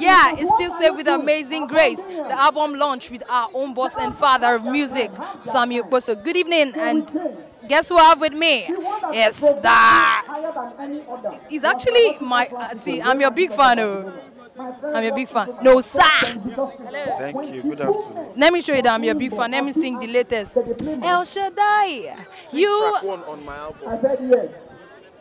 Yeah, it's still saved with Amazing Grace, the album launch with our own boss and father of music, Samuel Okposo. Good evening, and guess who I have with me? Yes, that. He's actually my, uh, see, I'm your big fan. Oh. I'm your big fan. No, sir. Hello. Thank you. Good afternoon. Let me show you that I'm your big fan. Let me sing the latest. El Shaddai. Sing You. track one on my album. I said yes.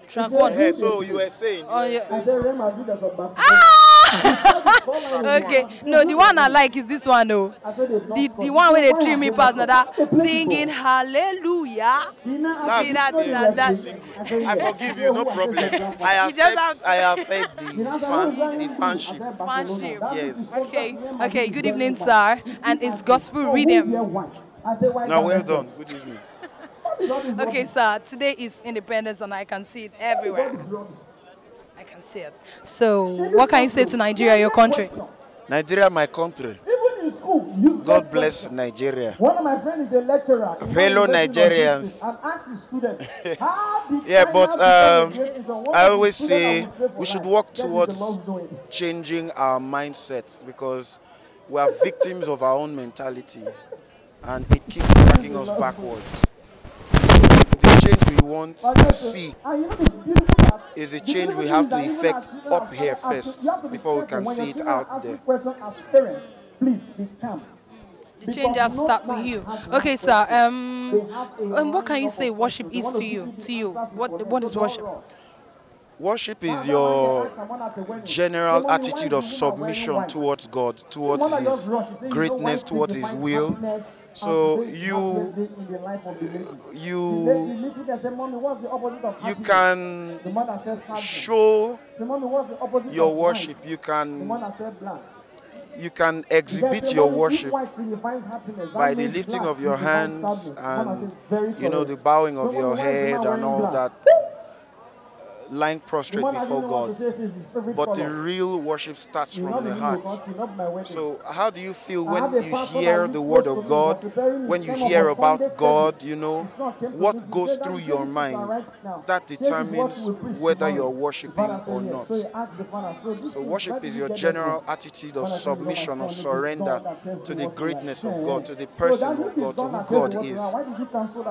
Track one. Hey, so you were saying. Oh, you yeah. were I saying said Real Madrid is a basketball. Ah! okay. No, the one I like is this one, though. I said it's not The, the one where they treat me past that singing hallelujah. That's See, that- said that- I said I yes. forgive you, no problem. I You just have accept. I accept the fan, the fanship. Fanship. Yes. Okay. Okay. Good evening, sir. And it's gospel rhythm. Now well done. Good evening. Okay, sir. Today is Independence, and I can see it everywhere. I can see it. So, what can you say to Nigeria, your country? Nigeria, my country. Even in school, you God said bless Nigeria. One of my friends is a lecturer. Fellow one Nigerians. Houston, And asked his students, how Yeah, but um, become a great Christian? One I always say I would pray for we should work that is the towards changing our mindsets because we are victims of our own mentality and it keeps dragging us backwards. The change we want to see Is a change we have to effect up here first before we can see it out there. The change has started with you. Okay, sir. Um, um, what can you say worship is to you? To you, what what is worship? Worship is your general attitude of submission towards God, towards His greatness, towards His will. So you you you can show your worship. You can you can exhibit your worship by the lifting of your hands and you know the bowing of your head and all that lying prostrate before God. But the real worship starts from the heart. So, how do you feel when you hear the word of God? When you hear about God, you know, what goes through your mind? That determines whether you're worshiping or not. So, worship is your general attitude of submission or surrender to the greatness of God, to the person of God, to who God is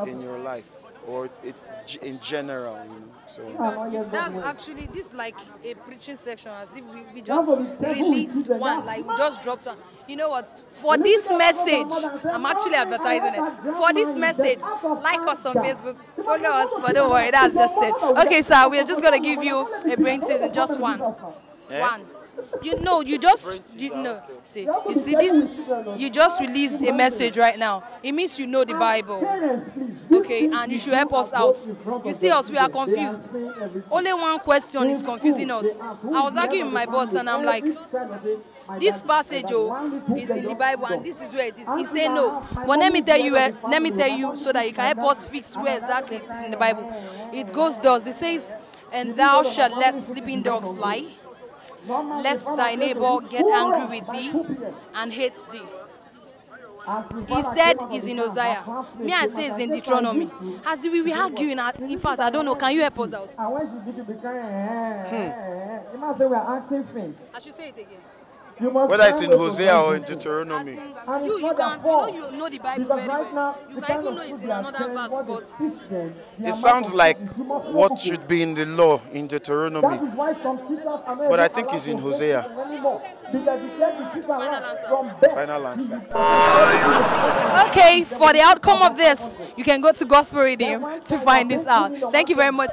in your life or it, in general. You know. So, That's actually this is like a preaching section, as if we, we just released one, like we just dropped one. You know what? For this message, I'm actually advertising it. For this message, like us on Facebook, follow us, but don't worry, that's just it. Okay, sir, we are just gonna give you a brain tease in just one. Eh? One. You know, you just you know. See, you see this. You just released a message right now. It means you know the Bible. Okay, and you should help us out. You see us, we are confused. Only one question is confusing us. I was arguing with my boss, and I'm like, this passage oh, is in the Bible, and this is where it is. He said no. But let me tell you, eh, let me tell you, so that you can help us fix where exactly it is in the Bible. It goes thus. It says, "And thou shalt let sleeping dogs lie." Lest thy neighbor get angry with thee and hate thee. He said is in Hosea. Me, I say it's in Deuteronomy. As we were arguing, in fact, I don't know. Can you help us out? Eh, eh, eh, faint. I should say it again. You must whether it's in find ways to Hosea or in convince people. As Deuteronomy, in, you, you can, you know, you know the Bible very well. You the can even know it's in another verse, but teach them, the it sounds like what should be in the law in Deuteronomy. is why some teachers are not But I think it's in Hosea. teach anymore. Because they get the teacher right answer. Final answer. okay. For the outcome of this, you can go to Gospelrhythmz to find this out. Thank you very much.